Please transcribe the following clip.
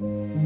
Bye.